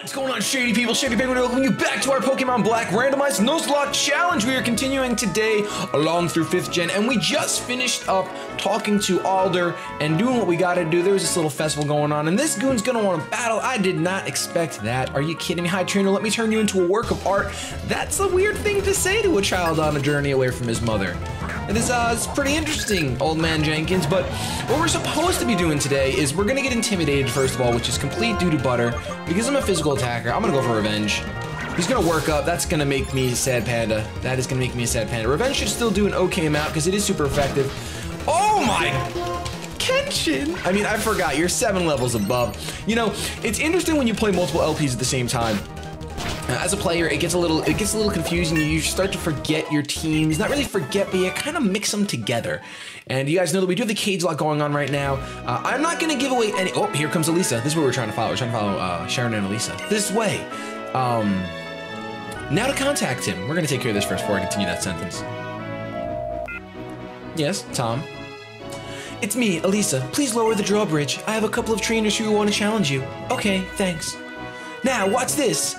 What's going on, shady people? Shady Penguin, welcome you back to our Pokemon Black randomized Nuzlocke challenge. We are continuing today along through 5th gen, and we just finished up talking to Alder and doing what we gotta do. There was this little festival going on, and this goon's gonna want to battle. I did not expect that. Are you kidding me? Hi, trainer, let me turn you into a work of art. That's a weird thing to say to a child on a journey away from his mother. It is uh, it's pretty interesting, old man Jenkins. But what we're supposed to be doing today is we're gonna get intimidated first of all, which is complete due to Butter. Because I'm a physical attacker, I'm gonna go for revenge. He's gonna work up. That's gonna make me a sad panda. That is gonna make me a sad panda. Revenge should still do an okay amount because it is super effective. Oh my Kenshin! I mean, I forgot, you're seven levels above. You know, it's interesting when you play multiple LPs at the same time. As a player, it gets a little it gets a little confusing. You start to forget your teams. Not really forget, but you kind of mix them together. And you guys know that we do have the cage lock going on right now. Uh, I'm not going to give away any. Oh, here comes Elesa. This is what we're trying to follow. We're trying to follow uh, Cheren and Elesa. This way. Um, now to contact him. We're going to take care of this first before I continue that sentence. Yes, Tom. It's me, Elesa. Please lower the drawbridge. I have a couple of trainers who want to challenge you. Okay, thanks. Now, watch this.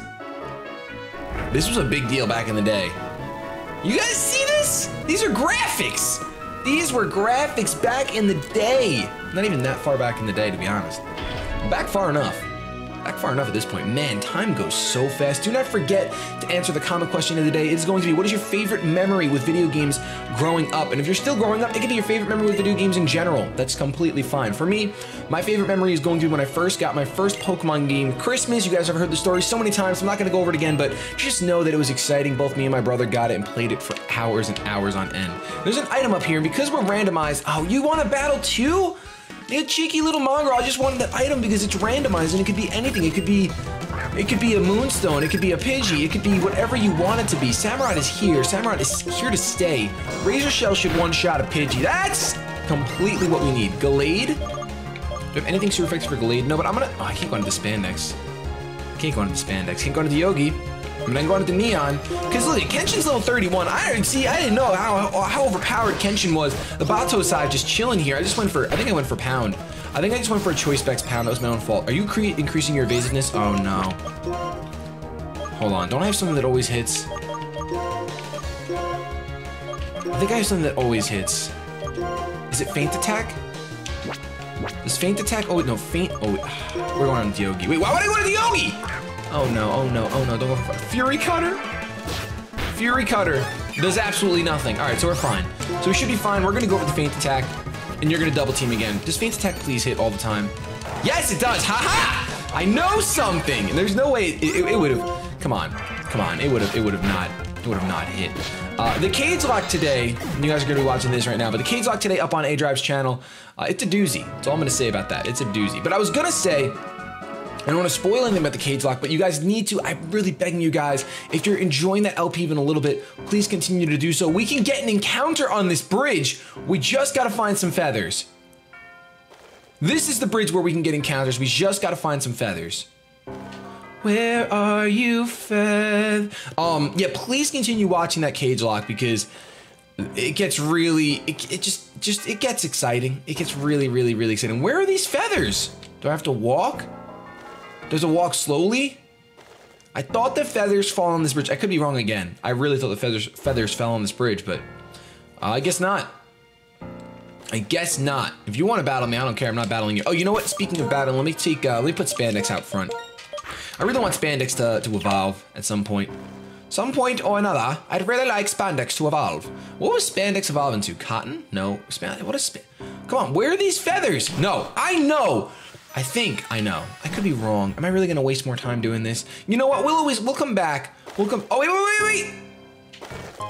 This was a big deal back in the day. You guys see this? These are graphics. These were graphics back in the day. Not even that far back in the day, to be honest. Back far enough. Back far enough at this point. Man, time goes so fast. Do not forget to answer the comment question of the day. It is going to be, what is your favorite memory with video games growing up? And if you're still growing up, it could be your favorite memory with video games in general. That's completely fine. For me, my favorite memory is going to be when I first got my first Pokemon game, Christmas. You guys have heard the story so many times. I'm not going to go over it again, but just know that it was exciting. Both me and my brother got it and played it for hours and hours on end. There's an item up here, and because we're randomized, oh, you want to battle too? You cheeky little mongrel, I just wanted that item because it's randomized and it could be anything. It could be it could be a moonstone, it could be a Pidgey, it could be whatever you want it to be. Samurott is here. Samurott is here to stay. Razor Shell should one-shot a Pidgey. That's completely what we need. Gallade? Do you have anything super effective for Gallade? No, but I'm gonna... Oh, I can't go into the Spandex. Can't go into the Spandex. Can't go into the Yogi. I'm gonna go into Neon. Because look, Kenshin's level 31. I see, I didn't know how, how overpowered Kenshin was. The Battousai just chilling here. I just went for, I think I went for Pound. I think I just went for a Choice Specs Pound. That was my own fault. Are you increasing your evasiveness? Oh no. Hold on, don't I have something that always hits? I think I have something that always hits. Is it Feint Attack? Does Feint Attack, oh no, Feint, oh, we're going on Yogi. Wait, why would I go to Yogi? Oh no, oh no, oh no, don't go for Fury Cutter? Fury Cutter does absolutely nothing. All right, so we're fine. So we should be fine. We're gonna go for the Feint Attack, and you're gonna double team again. Does Feint Attack please hit all the time? Yes, it does, haha! -ha! I know something! And there's no way it, it, it would have, come on, come on, it would have, it would have not, it would have not hit. Uh, the Cage Lock today, you guys are gonna be watching this right now, but the Cage Lock today up on A-Drive's channel, uh, it's a doozy. That's all I'm gonna say about that. It's a doozy. But I was gonna say, I don't want to spoil anything about the cage lock, but you guys need to. I'm really begging you guys, if you're enjoying that LP even a little bit, please continue to do so. We can get an encounter on this bridge. We just got to find some feathers. This is the bridge where we can get encounters. We just got to find some feathers. Where are you, Feath? Um, yeah, please continue watching that cage lock because it gets really, it, it just, just, it gets exciting. It gets really, really, really exciting. Where are these feathers? Do I have to walk? Does it walk slowly? I thought the feathers fall on this bridge. I could be wrong again. I really thought the feathers feathers fell on this bridge, but uh, I guess not. I guess not. If you want to battle me, I don't care. I'm not battling you. Oh, you know what? Speaking of battling, let me take, uh, let me put Spandex out front. I really want Spandex to, to evolve at some point. Some point or another, I'd really like Spandex to evolve. What was Spandex evolving to? Cotton? No. Spandex, what is Spandex? Come on, where are these feathers? No, I know. I think I know. I could be wrong. Am I really gonna waste more time doing this? You know what? We'll always we'll come back. We'll come. Oh wait wait wait wait.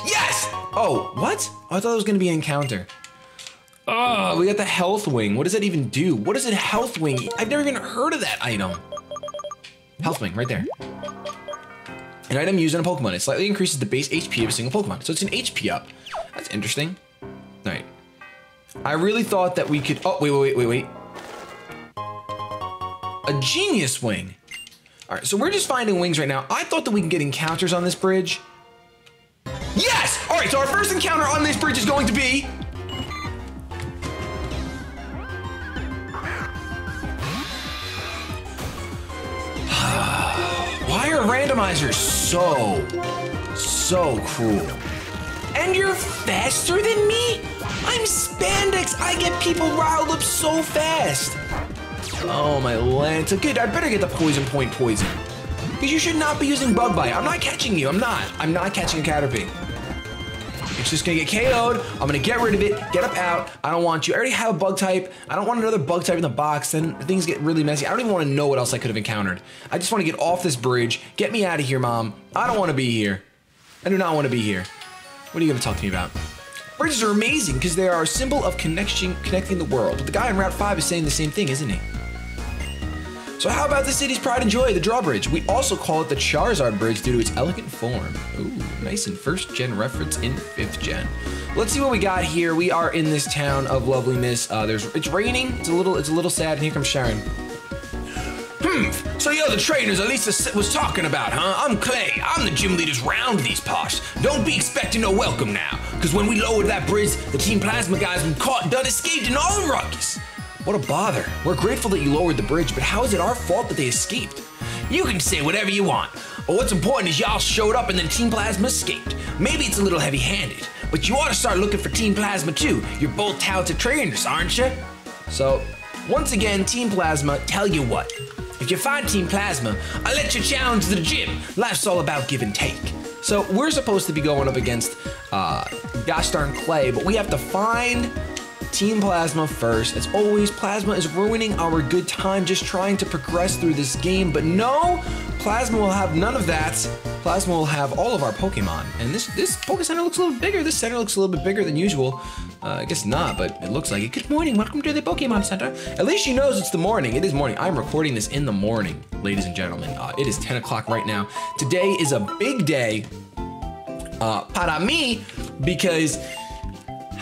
Yes. Oh what? Oh, I thought it was gonna be an encounter. Oh, we got the health wing. What does that even do? What is it? Health wing? I've never even heard of that item. Health wing, right there. An item used in a Pokemon. It slightly increases the base HP of a single Pokemon. So it's an HP up. That's interesting. All right. I really thought that we could. Oh wait wait wait wait wait a genius wing. All right, so we're just finding wings right now. I thought that we can get encounters on this bridge. Yes! All right, so our first encounter on this bridge is going to be... Why are randomizers so, so cruel. And you're faster than me? I'm spandex. I get people riled up so fast. Oh, my Lanta. Good, I better get the poison point poison. Because you should not be using bug bite. I'm not catching you. I'm not. I'm not catching a Caterpie. It's just gonna get KO'd. I'm gonna get rid of it. Get up out. I don't want you. I already have a bug type. I don't want another bug type in the box. Then things get really messy. I don't even want to know what else I could have encountered. I just want to get off this bridge. Get me out of here, mom. I don't want to be here. I do not want to be here. What are you gonna talk to me about? Bridges are amazing because they are a symbol of connection, connecting the world. But the guy in Route 5 is saying the same thing, isn't he? So how about the city's pride and joy, the drawbridge? We also call it the Charizard Bridge due to its elegant form. Ooh, nice and first gen reference in fifth gen. Let's see what we got here. We are in this town of loveliness. Uh, there's it's raining. It's a little it's a little sad. And here comes Cheren. Hmm, so you're the trainers Elesa was talking about, huh? I'm Clay. I'm the gym leaders round these parts. Don't be expecting no welcome now, because when we lowered that bridge, the Team Plasma guys were caught, and done, escaped, and all the ruckus. What a bother. We're grateful that you lowered the bridge, but how is it our fault that they escaped? You can say whatever you want, but what's important is y'all showed up and then Team Plasma escaped. Maybe it's a little heavy handed, but you ought to start looking for Team Plasma too. You're both talented trainers, aren't you? So, once again, Team Plasma, tell you what. If you find Team Plasma, I'll let you challenge the gym. Life's all about give and take. So we're supposed to be going up against uh, gosh darn Clay, but we have to find Team Plasma first. As always, Plasma is ruining our good time just trying to progress through this game, but no, Plasma will have none of that. Plasma will have all of our Pokemon. And this this Poke Center looks a little bigger. This center looks a little bit bigger than usual. Uh, I guess not, but it looks like it. Good morning, welcome to the Pokemon Center. At least she knows it's the morning. It is morning. I'm recording this in the morning, ladies and gentlemen. Uh, it is 10 o'clock right now. Today is a big day uh, para me because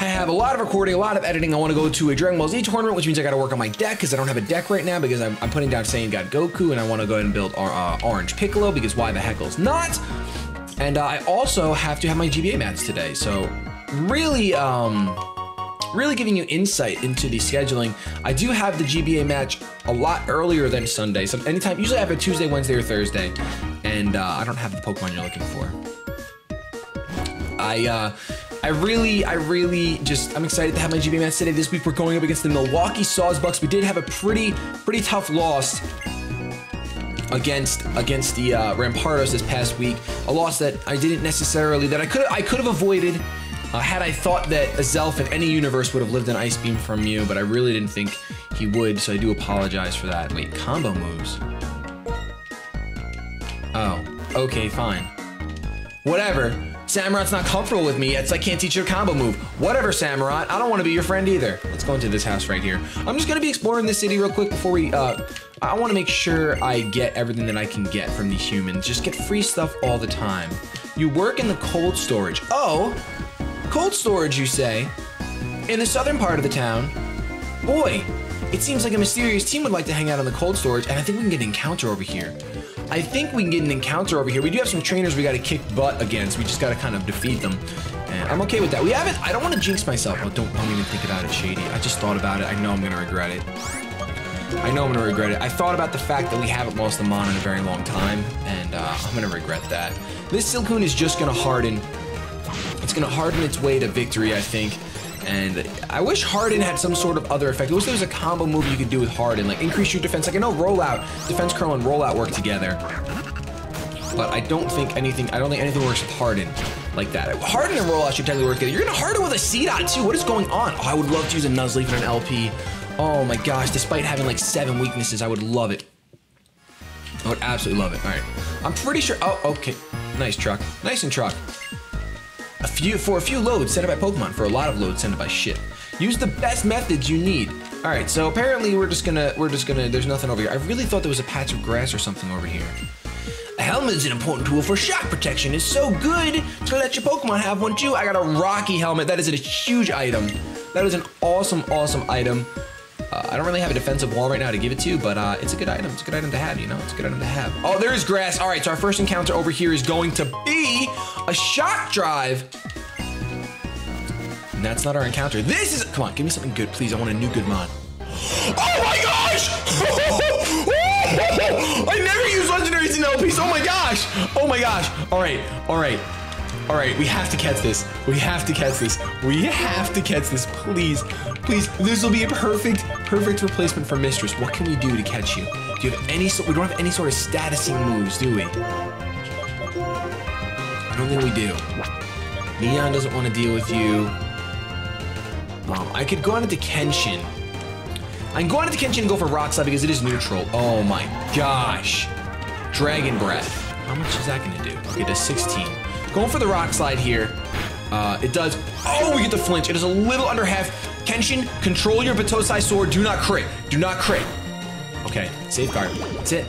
I have a lot of recording, a lot of editing. I want to go to a Dragon Ball Z tournament, which means I got to work on my deck because I don't have a deck right now because I'm, I'm putting down Saiyan God Goku and I want to go ahead and build uh, Orange Piccolo because why the heckles not? And uh, I also have to have my GBA match today. So really, um, really giving you insight into the scheduling. I do have the GBA match a lot earlier than Sunday. So anytime, usually I have a Tuesday, Wednesday, or Thursday, and uh, I don't have the Pokemon you're looking for. I uh, I really, I really just, I'm excited to have my GB match today. This week we're going up against the Milwaukee Sawsbucks. We did have a pretty, pretty tough loss against against the uh, Rampardos this past week. A loss that I didn't necessarily, that I could I could have avoided uh, had I thought that Azelf in any universe would have lived an Ice Beam from you, but I really didn't think he would, so I do apologize for that. Wait, combo moves. Oh, okay, fine. Whatever. Samurott's not comfortable with me yet, so I can't teach you a combo move. Whatever, Samurott. I don't want to be your friend either. Let's go into this house right here. I'm just going to be exploring this city real quick before we, uh, I want to make sure I get everything that I can get from these humans. Just get free stuff all the time. You work in the cold storage. Oh, cold storage, you say? In the southern part of the town? Boy, it seems like a mysterious team would like to hang out in the cold storage, and I think we can get an encounter over here. I think we can get an encounter over here. We do have some trainers we got to kick butt against. We just got to kind of defeat them. And I'm okay with that. We haven't, I don't want to jinx myself. Oh, don't, don't even think about it, Shady. I just thought about it. I know I'm going to regret it. I know I'm going to regret it. I thought about the fact that we haven't lost a Mon in a very long time, and uh, I'm going to regret that. This Silcoon is just going to harden. It's going to harden its way to victory, I think. And I wish Harden had some sort of other effect. I wish there was a combo move you could do with Harden, like increase your defense. Like I know rollout, defense curl and rollout work together. But I don't think anything, I don't think anything works with Harden like that. Harden and rollout should technically work together. You're gonna Harden with a Seedot too. What is going on? Oh, I would love to use a Nuzleaf and an LP. Oh my gosh, despite having like seven weaknesses, I would love it. I would absolutely love it. All right. I'm pretty sure, oh, okay. Nice truck. Nice and truck. A few for a few loads sent by Pokemon, for a lot of loads sent by ship. Use the best methods you need. All right, so apparently we're just gonna we're just gonna there's nothing over here. I really thought there was a patch of grass or something over here. A helmet is an important tool for shock protection. It's so good to let your Pokemon have one too. I got a Rocky helmet. That is a huge item. That is an awesome, awesome item. Uh, I don't really have a defensive wall right now to give it to, but uh, it's a good item. It's a good item to have, you know? It's a good item to have. Oh, there is grass. All right, so our first encounter over here is going to be a shock drive. And that's not our encounter. This is, come on, give me something good, please. I want a new good mod. Oh my gosh! I never use legendaries in LPs. Oh my gosh. Oh my gosh. All right. All right. All right. We have to catch this. We have to catch this. We have to catch this. Please. Please. This will be a perfect, perfect replacement for Mistress. What can we do to catch you? Do you have any, we don't have any sort of statusing moves, do we? I don't think we do. Neon doesn't want to deal with you. Um, I could go on into Kenshin. I can go on into Kenshin and go for Rock Slide because it is neutral. Oh my gosh. Dragon Breath. How much is that going to do? Okay, does 16. Going for the Rock Slide here. Uh, it does. Oh, we get the flinch. It is a little under half. Kenshin, control your Battousai sword. Do not crit. Do not crit. Okay, safeguard. That's it.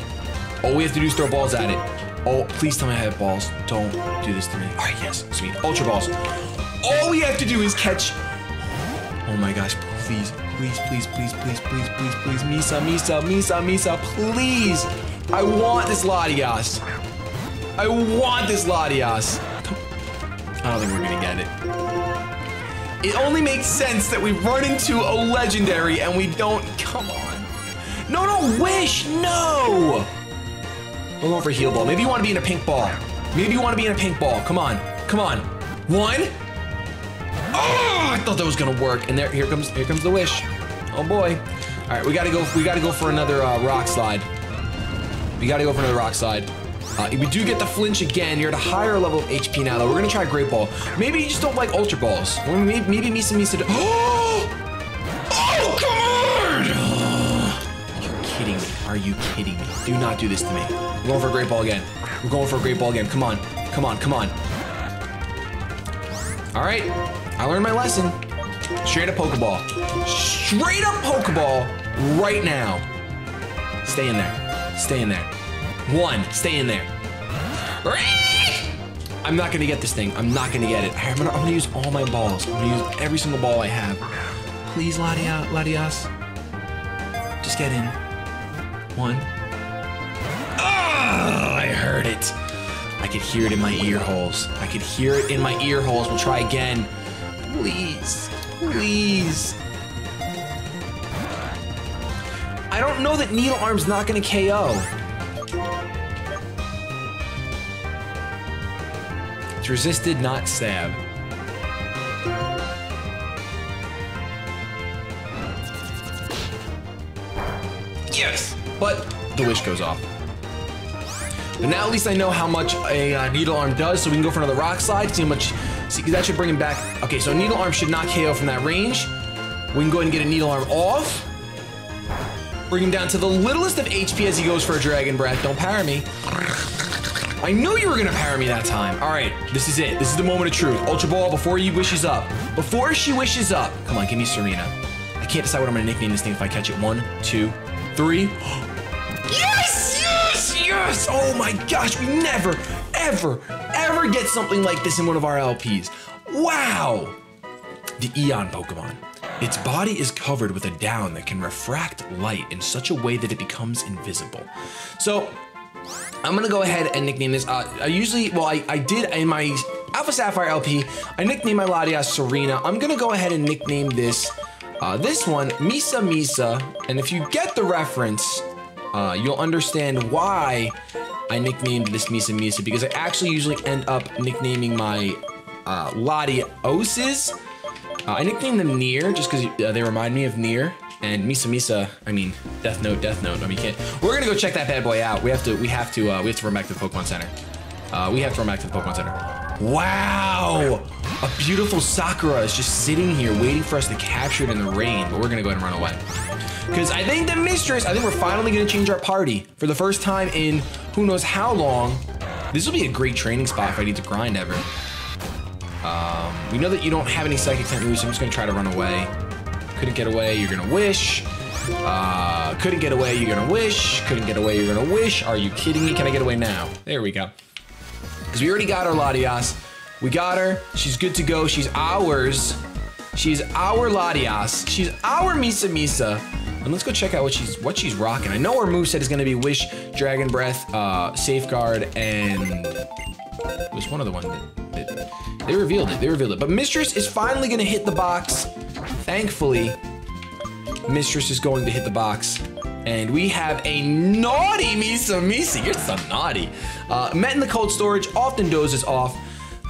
All we have to do is throw balls at it. Oh, please tell me I have balls. Don't do this to me. All right, yes, sweet. Ultra balls. All we have to do is catch. Oh my gosh, please, please, please, please, please, please, please, please. Misa, Misa, Misa, Misa, please. I want this Latias. I want this Latias. I don't think we're gonna get it. It only makes sense that we run into a legendary and we don't. Come on. No, no, wish, no. We're going for heal ball. Maybe you want to be in a pink ball. Maybe you want to be in a pink ball. Come on, come on. One. Oh, I thought that was gonna work. And there, here comes, here comes the wish. Oh boy. All right, we gotta go. We gotta go for another uh, rock slide. We gotta go for another rock slide. Uh, we do get the flinch again. You're at a higher level of HP now, though. We're gonna try Great Ball. Maybe you just don't like Ultra Balls. Maybe, maybe Misa Misa. Are you kidding me? Do not do this to me. We're going for a Great Ball again. We're going for a Great Ball again. Come on. Come on. Come on. All right. I learned my lesson. Straight up Pokeball. Straight up Pokeball right now. Stay in there. Stay in there. One. Stay in there. I'm not gonna get this thing. I'm not gonna get it. I'm I'm gonna use all my balls. I'm gonna use every single ball I have. Please, Latias. Just get in. One. Oh, I heard it. I could hear it in my ear holes. I could hear it in my ear holes. We'll try again. Please, please. I don't know that Needle Arm's not gonna KO. It's resisted, not stab. Yes! But the wish goes off. But now at least I know how much a uh, needle arm does, so we can go for another rock slide, see how much, see, that should bring him back. Okay, so needle arm should not KO from that range. We can go ahead and get a needle arm off. Bring him down to the littlest of HP as he goes for a dragon breath. Don't power me. I knew you were gonna power me that time. All right, this is it. This is the moment of truth. Ultra Ball before he wishes up. Before she wishes up. Come on, give me Serena. I can't decide what I'm gonna nickname this thing if I catch it. One, two, three. Oh my gosh, we never, ever, ever get something like this in one of our LPs. Wow. The Eon Pokemon. Its body is covered with a down that can refract light in such a way that it becomes invisible. So, I'm gonna go ahead and nickname this. Uh, I usually, well, I, I did in my Alpha Sapphire LP, I nicknamed my Latias Serena. I'm gonna go ahead and nickname this, uh, this one, Misa Misa. And if you get the reference, uh, you'll understand why I nicknamed this Misa Misa because I actually usually end up nicknaming my uh, Latioses. Uh, I nicknamed them Near just because uh, they remind me of Near And Misa Misa, I mean, Death Note, Death Note. I mean, can't. We're gonna go check that bad boy out. We have to. We have to. Uh, we have to run back to the Pokemon Center. Uh, we have to run back to the Pokemon Center. Wow! A beautiful Sakura is just sitting here waiting for us to capture it in the rain, but we're gonna go ahead and run away. Because I think the mistress, I think we're finally gonna change our party for the first time in who knows how long. This will be a great training spot if I need to grind ever. Um, we know that you don't have any psychic type moves, so I'm just gonna try to run away. Couldn't get away, you're gonna wish. Uh, couldn't get away, you're gonna wish. Couldn't get away, you're gonna wish. Are you kidding me? Can I get away now? There we go. Because we already got our Latias. We got her. She's good to go. She's ours. She's our Latias. She's our Misa Misa. And let's go check out what she's what she's rocking. I know her moveset is gonna be Wish, Dragon Breath, uh, Safeguard, and it was one other one that, that they revealed it. They revealed it. But Mistress is finally gonna hit the box. Thankfully, Mistress is going to hit the box. And we have a naughty Misa Misa. You're so naughty. Uh, met in the cold storage, often dozes off.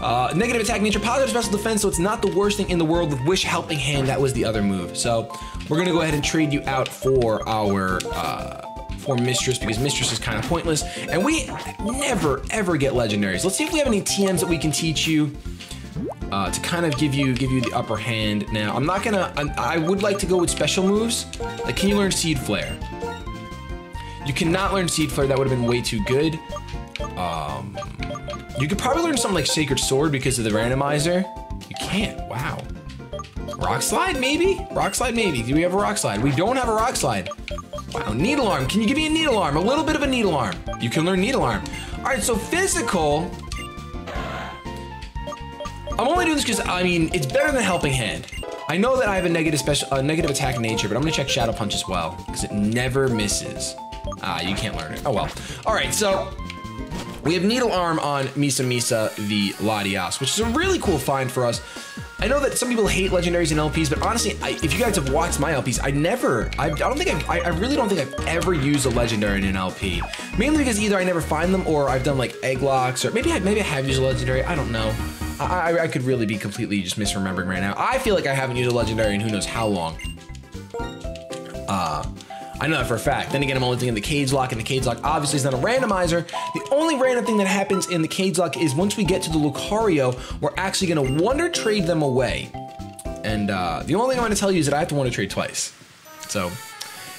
Uh, negative attack nature, positive special defense, so it's not the worst thing in the world with Wish Helping Hand. That was the other move. So we're gonna go ahead and trade you out for our uh, for Mistress because Mistress is kind of pointless. And we never ever get legendaries. Let's see if we have any TMs that we can teach you. Uh, to kind of give you give you the upper hand. Now, I'm not gonna. I, I would like to go with special moves. Like, can you learn Seed Flare? You cannot learn Seed Flare. That would have been way too good. Um, you could probably learn something like Sacred Sword because of the randomizer. You can't. Wow. Rock Slide, maybe? Rock Slide, maybe. Do we have a Rock Slide? We don't have a Rock Slide. Wow, Needle Arm. Can you give me a Needle Arm? A little bit of a Needle Arm. You can learn Needle Arm. All right, so physical. I'm only doing this because, I mean, it's better than Helping Hand. I know that I have a negative special, a negative attack nature, but I'm gonna check Shadow Punch as well because it never misses. Ah, you can't learn it. Oh well. All right, so we have Needle Arm on Misa Misa the Latias, which is a really cool find for us. I know that some people hate legendaries and LPs, but honestly, I, if you guys have watched my LPs, I never, I, I don't think I've, I, I really don't think I've ever used a legendary in an LP. Mainly because either I never find them or I've done like egg locks or maybe I, maybe I have used a legendary. I don't know. I, I, I could really be completely just misremembering right now. I feel like I haven't used a legendary in who knows how long. Uh, I know that for a fact. Then again, I'm only thinking the cage lock, and the cage lock obviously is not a randomizer. The only random thing that happens in the cage lock is once we get to the Lucario, we're actually gonna wonder trade them away. And uh, the only thing I'm gonna tell you is that I have to wonder trade twice. So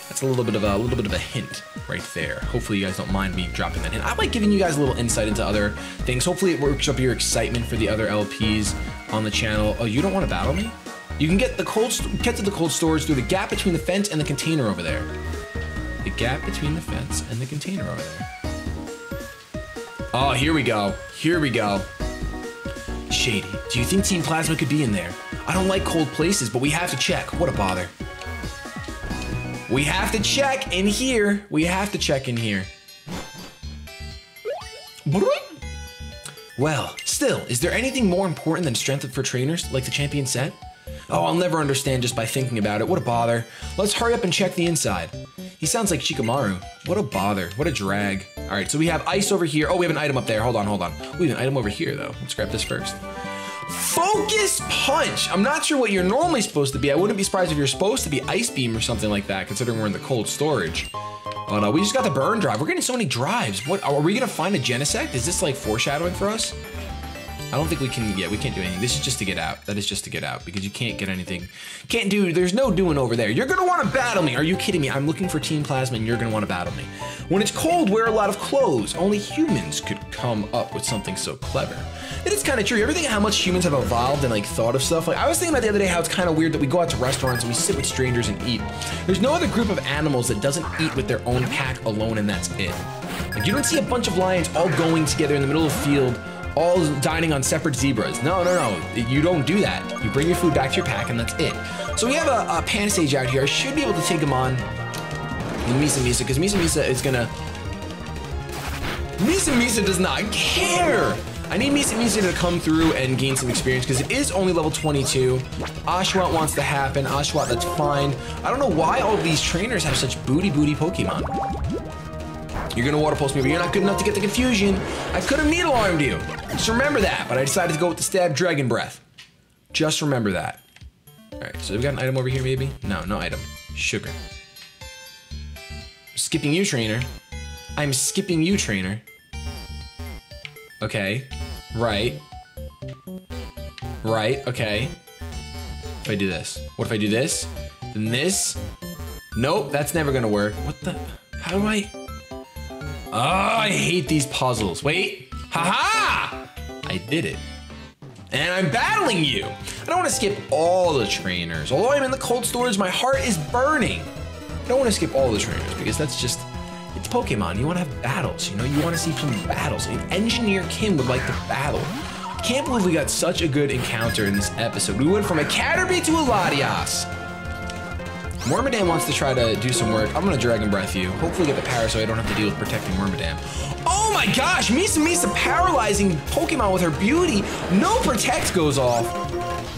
that's a little bit of a, a little bit of a hint right there. Hopefully you guys don't mind me dropping that in. I like giving you guys a little insight into other things. Hopefully it works up your excitement for the other LPs on the channel. Oh, you don't want to battle me? You can get the cold get to the cold storage through the gap between the fence and the container over there. Gap between the fence and the container over there. Oh, here we go. Here we go. Shady, do you think Team Plasma could be in there? I don't like cold places, but we have to check. What a bother. We have to check in here. We have to check in here. Well, still, is there anything more important than strength for trainers, like the champion set? Oh, I'll never understand just by thinking about it. What a bother. Let's hurry up and check the inside. He sounds like Shikamaru. What a bother. What a drag. All right, so we have ice over here. Oh, we have an item up there. Hold on, hold on. We have an item over here, though. Let's grab this first. Focus Punch. I'm not sure what you're normally supposed to be. I wouldn't be surprised if you're supposed to be Ice Beam or something like that, considering we're in the cold storage. But uh, we just got the burn drive. We're getting so many drives. What are we gonna find a Genesect? Is this like foreshadowing for us? I don't think we can, yeah, we can't do anything. This is just to get out. That is just to get out because you can't get anything. Can't do, there's no doing over there. You're gonna wanna battle me. Are you kidding me? I'm looking for Team Plasma and you're gonna wanna battle me. When it's cold, wear a lot of clothes. Only humans could come up with something so clever. It is kind of true. You ever think how much humans have evolved and like thought of stuff? Like I was thinking about the other day how it's kind of weird that we go out to restaurants and we sit with strangers and eat. There's no other group of animals that doesn't eat with their own pack alone and that's it. Like you don't see a bunch of lions all going together in the middle of the field all dining on separate zebras. No, no, no. You don't do that. You bring your food back to your pack and that's it. So we have a, a Pansage out here. I should be able to take him on Misa Misa because Misa Misa is gonna... Misa Misa does not care. I need Misa Misa to come through and gain some experience because it is only level 22. Oshawott wants to happen. Oshawott, that's fine. I don't know why all these trainers have such booty booty Pokemon. You're gonna water pulse me, but you're not good enough to get the confusion. I could have needle armed you. Just remember that, but I decided to go with the stab dragon breath. Just remember that. All right, so we've got an item over here, maybe? No, no item. Sugar. Skipping you, trainer. I'm skipping you, trainer. Okay. Right. Right, okay. If I do this. What if I do this? Then this? Nope, that's never gonna work. What the? How do I? Oh, I hate these puzzles. Wait. Haha! -ha! I did it. And I'm battling you. I don't want to skip all the trainers. Although I'm in the cold storage, my heart is burning. I don't want to skip all the trainers because that's just, it's Pokemon. You want to have battles, you know? You want to see some battles. And Engineer Kim would like to battle. I can't believe we got such a good encounter in this episode. We went from a Caterpie to a Latias. Wormadam wants to try to do some work. I'm gonna Dragon Breath you. Hopefully get the power so I don't have to deal with protecting Wormadam. Oh my gosh, Misa Misa paralyzing Pokemon with her beauty. No Protect goes off.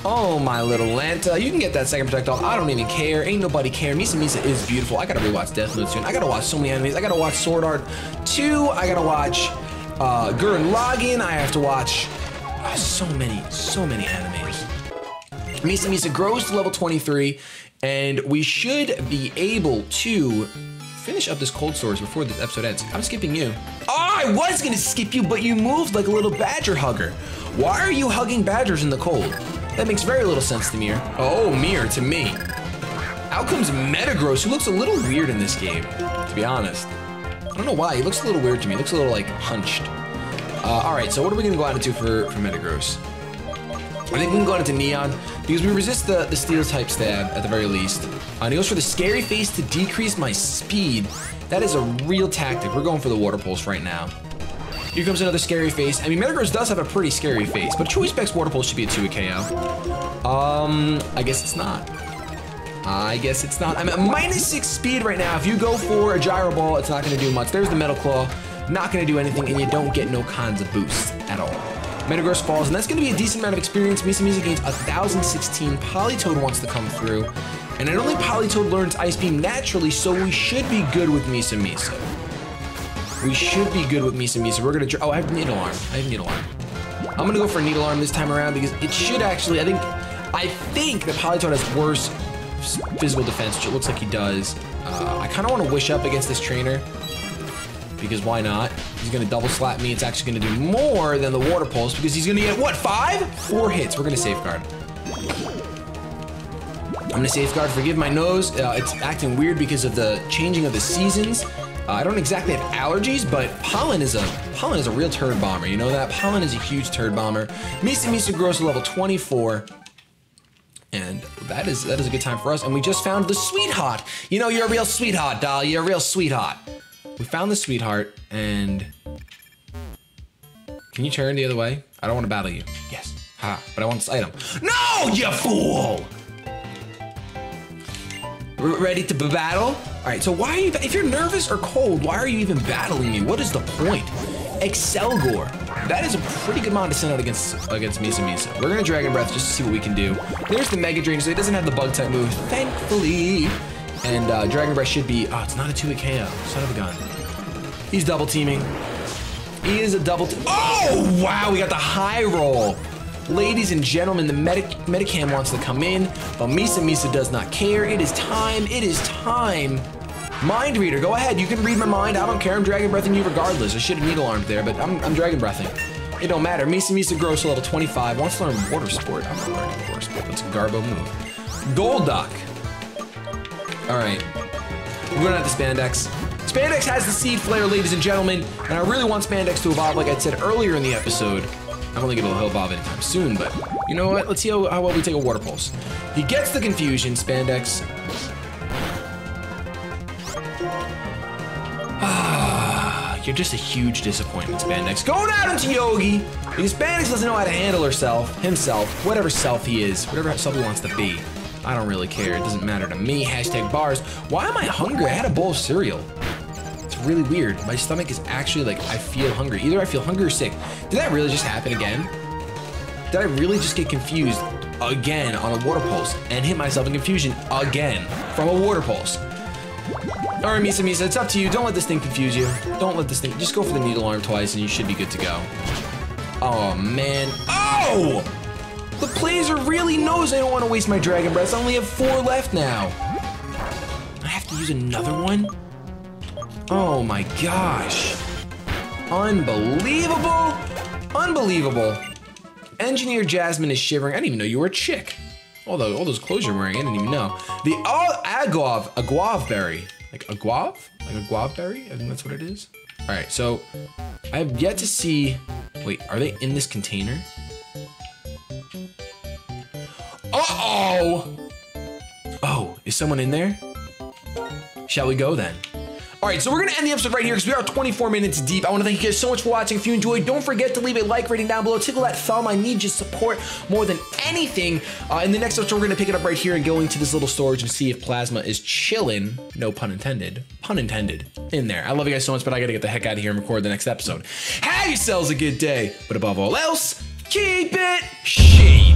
Oh, my little Lanta. You can get that second projectile. I don't even care. Ain't nobody care. Misa Misa is beautiful. I gotta rewatch Death Note soon. I gotta watch so many animes. I gotta watch Sword Art 2. I gotta watch uh, Gurren Lagann. I have to watch uh, so many, so many animes. Misa Misa grows to level 23, and we should be able to finish up this cold storage before this episode ends. I'm skipping you. Oh, I was gonna skip you, but you moved like a little badger hugger. Why are you hugging badgers in the cold? That makes very little sense to Mir. Oh, Mir, to me. Out comes Metagross, who looks a little weird in this game, to be honest. I don't know why, he looks a little weird to me. He looks a little, like, hunched. Uh, all right, so what are we gonna go out into for, for Metagross? I think we can go into Neon because we resist the, the Steel type stab at the very least. Uh, and he goes for the Scary Face to decrease my speed. That is a real tactic. We're going for the Water Pulse right now. Here comes another Scary Face. I mean, Metagross does have a pretty scary face, but Choice Specs Water Pulse should be a 2 KO. Um, I guess it's not. I guess it's not. I'm at minus 6 speed right now. If you go for a Gyro Ball, it's not going to do much. There's the Metal Claw. Not going to do anything, and you don't get no kinds of boosts at all. Metagross falls, and that's going to be a decent amount of experience. Misa Misa gains 1,016. Politoed wants to come through. And I don't think Politoed learns Ice Beam naturally, so we should be good with Misa Misa. We should be good with Misa Misa. We're going to... Oh, I have Needle Arm. I have Needle Arm. I'm going to go for Needle Arm this time around because it should actually... I think I think that Politoed has worse physical defense, which it looks like he does. Uh, I kind of want to wish up against this trainer because why not? He's gonna double slap me. It's actually gonna do more than the water pulse because he's gonna get, what, five? Four hits. We're gonna safeguard. I'm gonna safeguard, forgive my nose. Uh, it's acting weird because of the changing of the seasons. Uh, I don't exactly have allergies, but pollen is a pollen is a real turd bomber. You know that? Pollen is a huge turd bomber. Misa Misa grows to level 24. And that is that is a good time for us. And we just found the sweetheart. You know, you're a real sweetheart, doll. You're a real sweetheart. We found the sweetheart, and... Can you turn the other way? I don't want to battle you. Yes. Ha, but I want this item. No, you fool! R ready to battle? All right, so why are you, if you're nervous or cold, why are you even battling me? What is the point? Excelgor. That is a pretty good mod to send out against against Misa Misa. We're gonna Dragon Breath just to see what we can do. There's the Mega Drain, so it doesn't have the bug type move, thankfully. And uh, Dragon Breath should be, oh, it's not a 2-hit KO. Son of a gun. He's double teaming. He is a double Oh, wow, we got the high roll. Ladies and gentlemen, the Medic Medicham wants to come in, but Misa Misa does not care. It is time. It is time. Mind Reader, go ahead. You can read my mind. I don't care. I'm Dragon Breathing you regardless. I should have Needle Armed there, but I'm, I'm Dragon Breathing. It don't matter. Misa Misa grows to level 25. Wants to learn Water Sport. I'm not learning Water Sport. That's a Garbo move. Golduck. All right. We're going to have the Spandex. Spandex has the Seed Flare, ladies and gentlemen, and I really want Spandex to evolve like I said earlier in the episode. I don't think it'll evolve anytime soon, but you know what? Let's see how, how well we take a Water Pulse. He gets the Confusion, Spandex. Ah, you're just a huge disappointment, Spandex. Going out into Yogi, because Spandex doesn't know how to handle herself, himself, whatever self he is, whatever self he wants to be. I don't really care. It doesn't matter to me. Hashtag bars. Why am I hungry? I had a bowl of cereal. It's really weird. My stomach is actually like, I feel hungry. Either I feel hungry or sick. Did that really just happen again? Did I really just get confused again on a water pulse and hit myself in confusion again from a water pulse? All right, Misa Misa, it's up to you. Don't let this thing confuse you. Don't let this thing, just go for the needle arm twice and you should be good to go. Oh, man. Oh! The Blazer really knows I don't want to waste my Dragon Breath. I only have four left now. I have to use another one? Oh my gosh. Unbelievable. Unbelievable. Engineer Jasmine is shivering. I didn't even know you were a chick. All, the, all those clothes you're wearing, I didn't even know. The oh, Aguav, a berry. Like a guave? Like a berry? I think that's what it is. All right, so I have yet to see, wait, are they in this container? Uh-oh! Oh, is someone in there? Shall we go then? All right, so we're gonna end the episode right here because we are 24 minutes deep. I wanna thank you guys so much for watching. If you enjoyed, don't forget to leave a like rating down below. Tickle that thumb. I need your support more than anything. Uh, in the next episode, we're gonna pick it up right here and go into this little storage and see if Plasma is chilling, no pun intended, pun intended, in there. I love you guys so much, but I gotta get the heck out of here and record the next episode. Have yourselves a good day, but above all else, keep it shady.